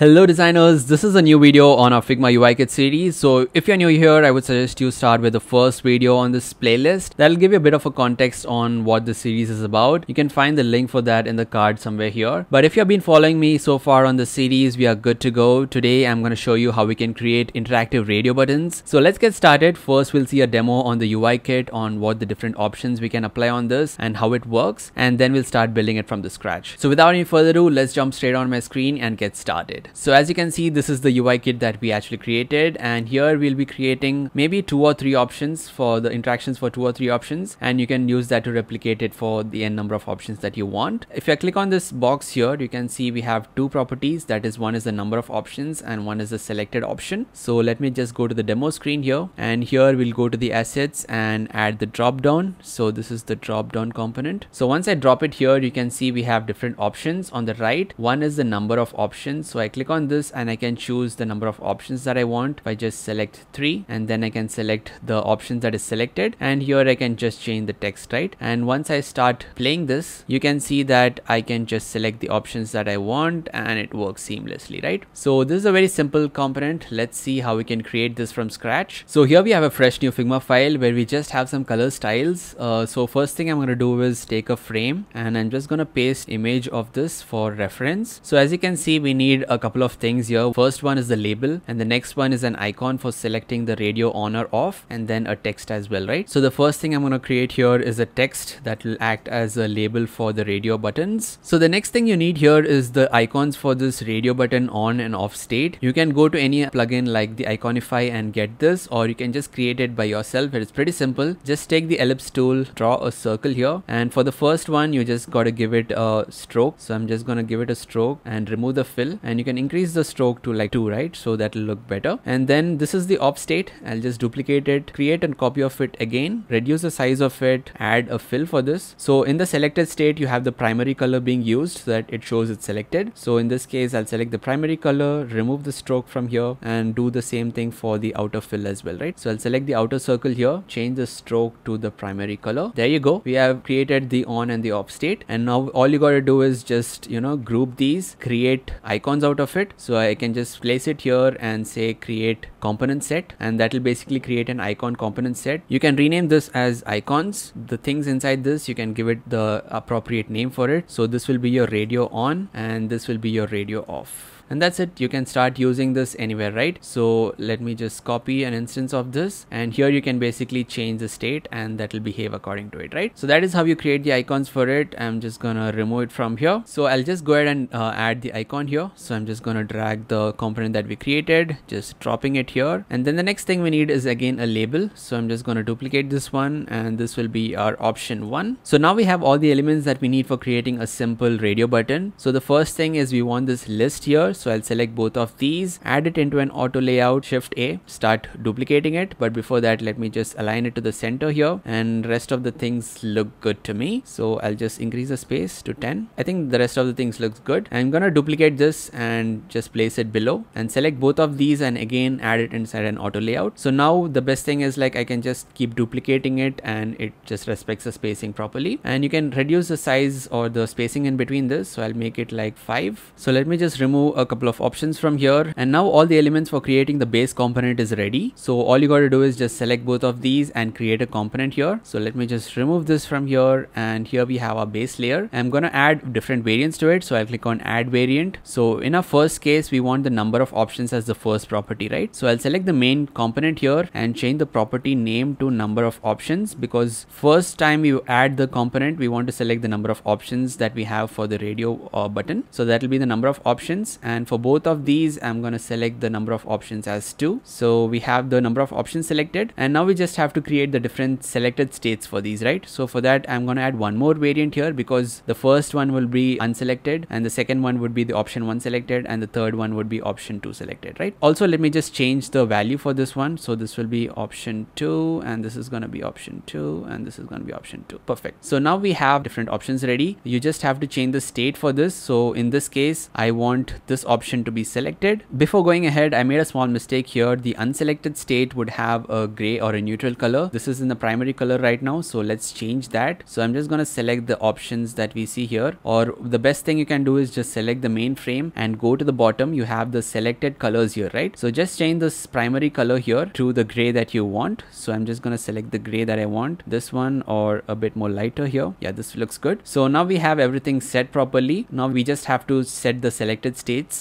Hello designers, this is a new video on our Figma UI Kit series. So if you're new here, I would suggest you start with the first video on this playlist. That'll give you a bit of a context on what the series is about. You can find the link for that in the card somewhere here. But if you've been following me so far on the series, we are good to go. Today, I'm going to show you how we can create interactive radio buttons. So let's get started. First, we'll see a demo on the UI kit on what the different options we can apply on this and how it works. And then we'll start building it from the scratch. So without any further ado, let's jump straight on my screen and get started. So as you can see, this is the UI kit that we actually created. And here we'll be creating maybe two or three options for the interactions for two or three options. And you can use that to replicate it for the n number of options that you want. If I click on this box here, you can see we have two properties. That is one is the number of options and one is the selected option. So let me just go to the demo screen here. And here we'll go to the assets and add the drop down. So this is the drop down component. So once I drop it here, you can see we have different options on the right. One is the number of options. So I click on this and I can choose the number of options that I want by just select 3 and then I can select the options that is selected. And here I can just change the text right? And once I start playing this you can see that I can just select the options that I want and it works seamlessly right? So this is a very simple component. Let's see how we can create this from scratch. So here we have a fresh new figma file where we just have some color styles. Uh, so first thing I'm going to do is take a frame and I'm just going to paste image of this for reference. So as you can see we need a couple of things here. First one is the label and the next one is an icon for selecting the radio on or off and then a text as well, right? So the first thing I'm going to create here is a text that will act as a label for the radio buttons. So the next thing you need here is the icons for this radio button on and off state. You can go to any plugin like the Iconify and get this or you can just create it by yourself. It's pretty simple. Just take the ellipse tool, draw a circle here and for the first one you just got to give it a stroke. So I'm just going to give it a stroke and remove the fill and you can increase the stroke to like 2 right? So that will look better. And then this is the off state. I'll just duplicate it create a copy of it again reduce the size of it add a fill for this. So in the selected state you have the primary color being used so that it shows it's selected. So in this case I'll select the primary color remove the stroke from here and do the same thing for the outer fill as well right? So I'll select the outer circle here change the stroke to the primary color. There you go. We have created the on and the off state. And now all you got to do is just you know group these create icons out of it so so I can just place it here and say create component set and that will basically create an icon component set. You can rename this as icons. The things inside this, you can give it the appropriate name for it. So this will be your radio on and this will be your radio off and that's it. You can start using this anywhere right? So let me just copy an instance of this. And here you can basically change the state and that will behave according to it right? So that is how you create the icons for it. I'm just gonna remove it from here. So i'll just go ahead and uh, add the icon here. So i'm just gonna drag the component that we created just dropping it here. And then the next thing we need is again a label. So i'm just gonna duplicate this one and this will be our option one. So now we have all the elements that we need for creating a simple radio button. So the first thing is we want this list here so I'll select both of these, add it into an auto layout, shift A, start duplicating it. But before that, let me just align it to the center here and rest of the things look good to me. So I'll just increase the space to 10. I think the rest of the things looks good. I'm gonna duplicate this and just place it below and select both of these and again add it inside an auto layout. So now the best thing is like I can just keep duplicating it and it just respects the spacing properly. And you can reduce the size or the spacing in between this. So I'll make it like 5. So let me just remove a couple of options from here. And now all the elements for creating the base component is ready. So all you got to do is just select both of these and create a component here. So let me just remove this from here. And here we have our base layer. I'm going to add different variants to it. So i'll click on add variant. So in our first case we want the number of options as the first property right? So i'll select the main component here and change the property name to number of options because first time you add the component we want to select the number of options that we have for the radio uh, button. So that will be the number of options. And and for both of these I'm going to select the number of options as 2 so we have the number of options selected and now we just have to create the different selected states for these right? So for that I'm going to add one more variant here because the first one will be unselected and the second one would be the option 1 selected and the third one would be option 2 selected right? Also let me just change the value for this one. So this will be option 2 and this is going to be option 2 and this is going to be option 2 perfect. So now we have different options ready. You just have to change the state for this. So in this case I want this this option to be selected. Before going ahead, I made a small mistake here. The unselected state would have a gray or a neutral color. This is in the primary color right now. So let's change that. So I'm just going to select the options that we see here or the best thing you can do is just select the main frame and go to the bottom. You have the selected colors here, right? So just change this primary color here to the gray that you want. So I'm just going to select the gray that I want. This one or a bit more lighter here. Yeah, this looks good. So now we have everything set properly. Now we just have to set the selected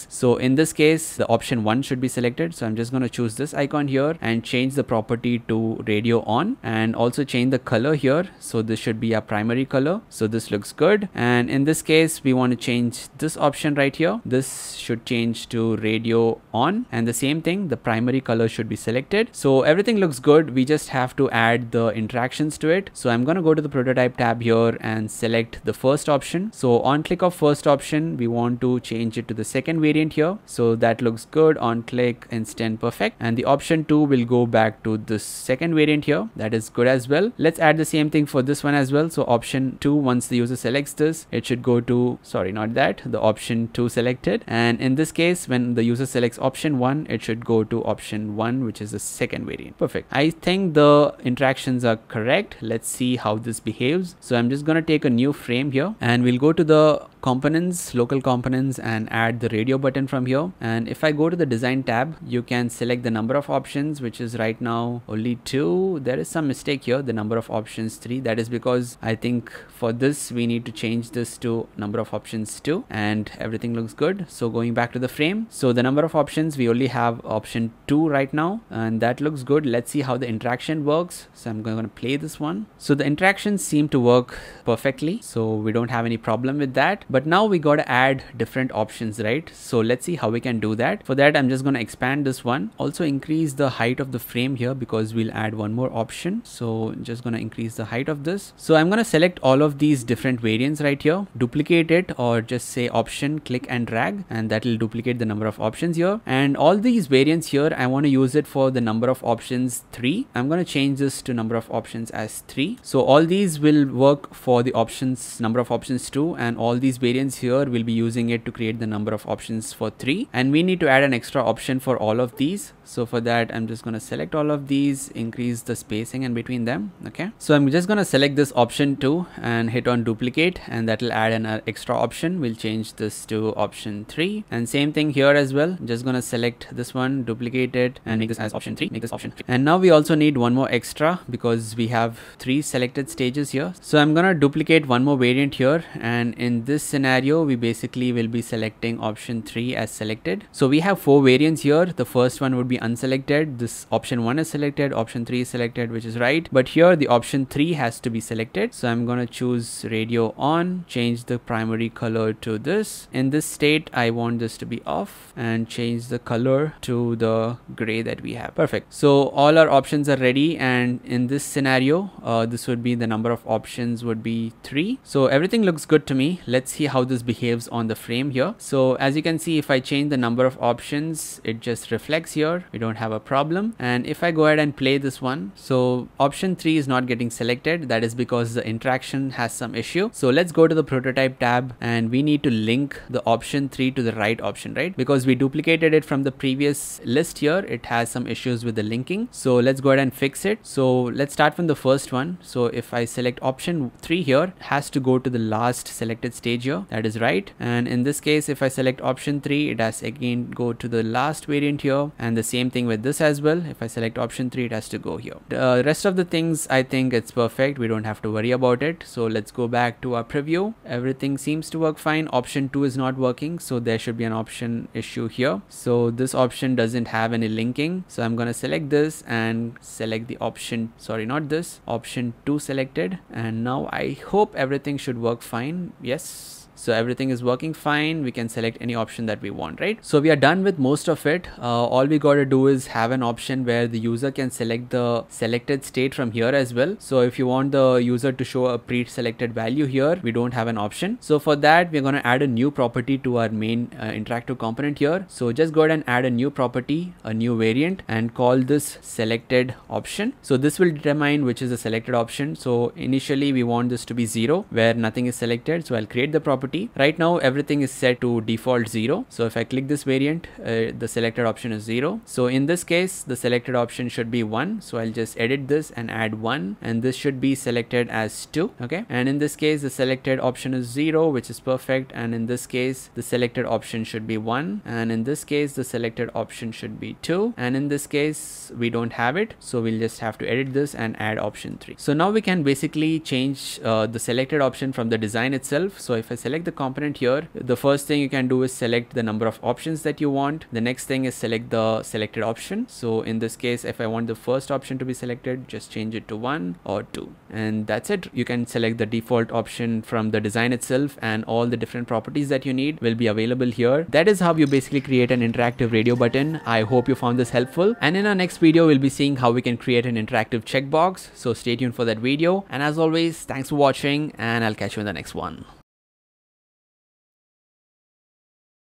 So in this case, the option one should be selected. So I'm just going to choose this icon here and change the property to radio on and also change the color here. So this should be a primary color. So this looks good. And in this case, we want to change this option right here. This should change to radio on and the same thing, the primary color should be selected. So everything looks good. We just have to add the interactions to it. So I'm going to go to the prototype tab here and select the first option. So on click of first option, we want to change it to the second variant here. So that looks good on click instant perfect. And the option two will go back to the second variant here. That is good as well. Let's add the same thing for this one as well. So option two, once the user selects this, it should go to, sorry, not that, the option two selected. And in this case, when the user selects option one, it should go to option one, which is the second variant. Perfect. I think the interactions are correct. Let's see how this behaves. So I'm just going to take a new frame here and we'll go to the components, local components and add the radio button from here. And if I go to the design tab, you can select the number of options, which is right now only two. There is some mistake here. The number of options three. That is because I think for this, we need to change this to number of options two and everything looks good. So going back to the frame. So the number of options, we only have option two right now and that looks good. Let's see how the interaction works. So I'm going to play this one. So the interactions seem to work perfectly. So we don't have any problem with that. But now we got to add different options, right? So let's see how we can do that. For that, I'm just going to expand this one. Also increase the height of the frame here because we'll add one more option. So just going to increase the height of this. So I'm going to select all of these different variants right here, duplicate it or just say option, click and drag, and that will duplicate the number of options here. And all these variants here, I want to use it for the number of options three. I'm going to change this to number of options as three. So all these will work for the options, number of options two and all these variants here we'll be using it to create the number of options for 3 and we need to add an extra option for all of these. So for that I'm just going to select all of these increase the spacing in between them okay? So I'm just going to select this option 2 and hit on duplicate and that will add an uh, extra option. We'll change this to option 3 and same thing here as well. Just going to select this one duplicate it and make this as option 3 make this option 3. and now we also need one more extra because we have three selected stages here. So I'm gonna duplicate one more variant here. And in this scenario we basically will be selecting option 3 as selected. So we have four variants here. The first one would be unselected. This option 1 is selected option 3 is selected which is right. But here the option 3 has to be selected. So I'm gonna choose radio on change the primary color to this. In this state I want this to be off and change the color to the gray that we have. Perfect. So all our options are ready. And in this scenario uh, this would be the number of options would be 3 so everything looks good to me. Let's see how this behaves on the frame here. So as you can see if I change the number of options it just reflects here. We don't have a problem. And if I go ahead and play this one so option 3 is not getting selected. That is because the interaction has some issue. So let's go to the prototype tab and we need to link the option 3 to the right option right? Because we duplicated it from the previous list here. It has some issues with the linking. So let's go ahead and fix it. So let's start from the first one. So if I select option 3 here has to go to the last selected stage that is right. And in this case if I select option 3 it has again go to the last variant here. And the same thing with this as well. If I select option 3 it has to go here. The uh, rest of the things I think it's perfect. We don't have to worry about it. So let's go back to our preview. Everything seems to work fine. Option 2 is not working. So there should be an option issue here. So this option doesn't have any linking. So I'm gonna select this and select the option. Sorry not this. Option 2 selected. And now I hope everything should work fine. Yes so everything is working fine. We can select any option that we want right? So we are done with most of it. Uh, all we got to do is have an option where the user can select the selected state from here as well. So if you want the user to show a pre-selected value here we don't have an option. So for that we're going to add a new property to our main uh, interactive component here. So just go ahead and add a new property a new variant and call this selected option. So this will determine which is the selected option. So initially we want this to be zero where nothing is selected. So i'll create the property property. Right now everything is set to default 0. So if I click this variant, uh, the selected option is 0. So in this case, the selected option should be 1. So I'll just edit this and add 1 and this should be selected as 2. Okay. And in this case, the selected option is 0 which is perfect and in this case, the selected option should be 1 and in this case, the selected option should be 2 and in this case, we don't have it. So we'll just have to edit this and add option 3. So now we can basically change uh, the selected option from the design itself. So if I select the component here, the first thing you can do is select the number of options that you want. The next thing is select the selected option. So in this case, if I want the first option to be selected, just change it to one or two. And that's it. You can select the default option from the design itself and all the different properties that you need will be available here. That is how you basically create an interactive radio button. I hope you found this helpful. And in our next video, we'll be seeing how we can create an interactive checkbox. So stay tuned for that video. And as always, thanks for watching and I'll catch you in the next one.